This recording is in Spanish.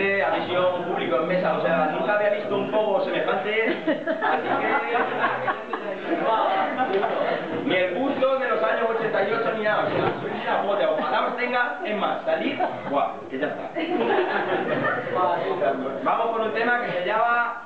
evidentemente ha sido un público en mesa, o sea, nunca había visto un pogo semejante, así que... Ni el busto de los años 88 ni nada, o sea, soy una polla, ojalá tenga, es más, salir, guau, que ya está. Vamos con un tema que se llama...